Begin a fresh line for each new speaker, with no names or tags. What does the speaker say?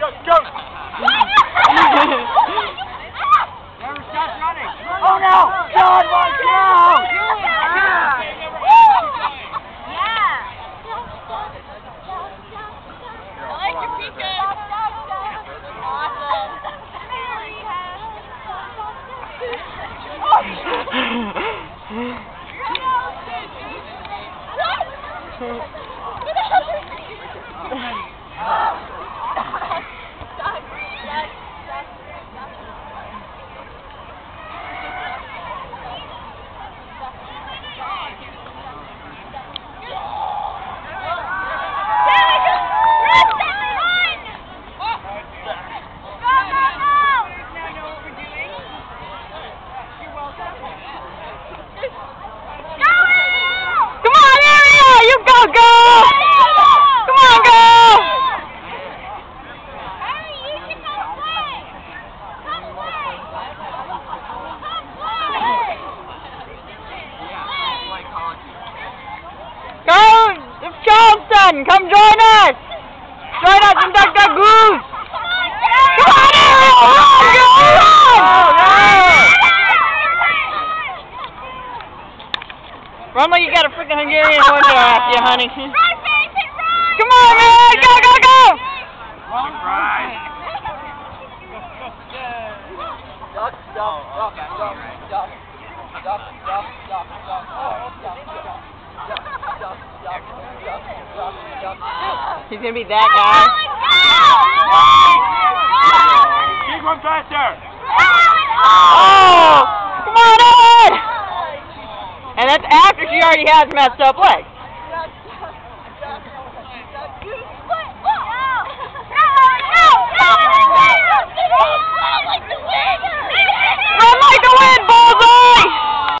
go, go! Never stop running. Oh no! God, watch out!
Come Go! Come on, go! Come join us! Join us in Duck Duck Goose! Come on, Ariel! Run, go, run! Run like you got a freaking Hungarian horse after you, honey. Run, Mason, run! Come on, man! Go, go, go!
Surprise! Duck, duck, duck, duck, duck. Duck, duck, duck, duck, duck, duck, duck, duck.
He's gonna be that guy.
Kick one faster!
Oh. oh! Come on, Owen! And that's after she already has messed up legs.